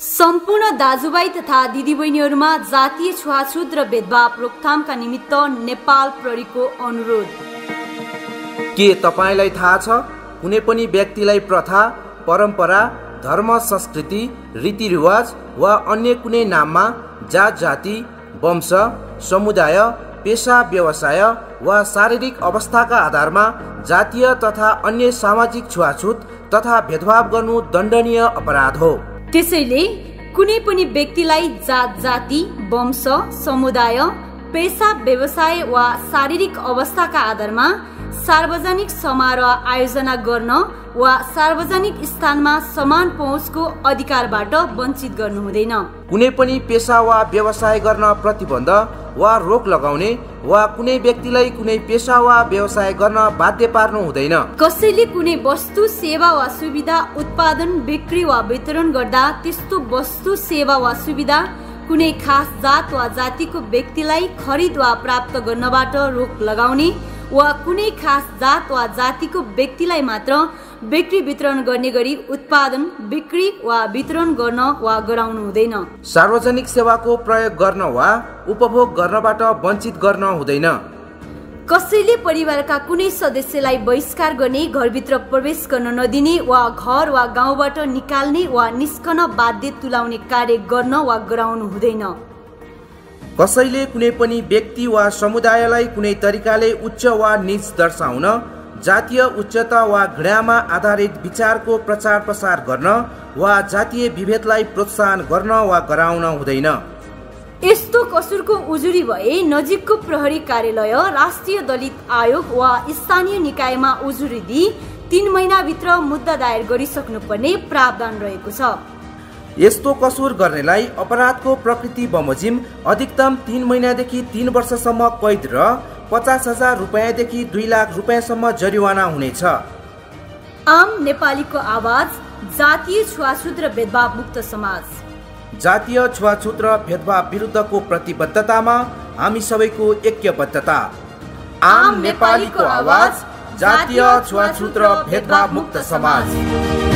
सम्पूर्ण दाजुभाइ तथा दिदीबहिनीहरूमा जातीय छुवाछुत र भेदभाव रोकथामका निमित्त नेपाल प्रहरीको अनुरोध। के तपाईँलाई थाहा छ? कुनै पनि व्यक्तिलाई प्रथा परम्परा धर्म संस्कृति रीतिरिवाज वा अन्य कुनै नाममा जात जाति वंश समुदाय पेसा व्यवसाय वा शारीरिक अवस्थाका आधारमा जातीय तथा अन्य सामाजिक छुवाछुत तथा भेदभाव गर्नु दण्डनीय अपराध हो। त्यसैले कुनै पनि व्यक्तिलाई जात जाति वंश समुदाय पेसा व्यवसाय वा शारीरिक अवस्थाका आधारमा सार्वजनिक समारोह आयोजना गर्न वा सार्वजनिक स्थानमा समान पहुँचको अधिकारबाट वञ्चित गर्नु हुँदैन कुनै पनि पेसा वा व्यवसाय गर्न प्रतिबन्ध वा रोक लगाउने वा कुनै व्यक्तिलाई कुनै पेसा वा व्यवसाय गर्न बाध्य पार्नु हुँदैन। कसैले कुनै वस्तु सेवा वा सुविधा उत्पादन बिक्री वा वितरण गर्दा त्यस्तो वस्तु सेवा वा सुविधा कुनै खास जात वा जातिको व्यक्तिलाई खरिद वा प्राप्त गर्नबाट रोक लगाउने वा कुनै खास जात वा जातिको व्यक्तिलाई मात्र बिक्री वितरण गर्ने गरी उत्पादन बिक्री वा वितरण गर्न वा गराउनु हुँदैन। सार्वजनिक सेवाको प्रयोग गर्न वा उपभोग गर्नबाट वञ्चित गर्न हुँदैन। कसैले परिवारका कुनै सदस्यलाई बहिष्कार गर्ने घरभित्र प्रवेश गर्न नदिने वा घर वा गाउँबाट निकाल्ने वा निस्कन बाध्य तुलाउने कार्य गर्न वा गराउनु हुँदैन। कसैले कुनै पनि व्यक्ति वा समुदायलाई कुनै तरिकाले उच्च वा निच दर्शाउन जातीय उच्चता वा घृणामा आधारित विचारको प्रचार प्रसार गर्न वा जातीय विभेदलाई प्रोत्साहन गर्न वा गराउन हुँदैन। यस्तो कसुरको उजुरी भए नजिकको प्रहरी कार्यालय राष्ट्रिय दलित आयोग वा स्थानीय निकायमा उजुरी दिई तिन महिनाभित्र मुद्दा दायर गरिसक्नुपर्ने प्रावधान रहेको छ। यस्तो कसुर गर्नेलाई अपराधको प्रकृति बमोजिम अधिकतम तिन महिनादेखि तिन वर्षसम्म कैद र पचास हजार रुपियाँदेखि दुई लाख रुपियाँसम्म जरिवाना हुनेछ। आम नेपालीको आवाज जातीय छुवाछुत र भेदभाव मुक्त समाज। जातीय छुवाछुत र भेदभाव विरुद्धको प्रतिबद्धतामा हामी सबैको ऐक्यबद्धता। आम नेपालीको आवाज जातीय छुवाछुत र भेदभाव मुक्त समाज।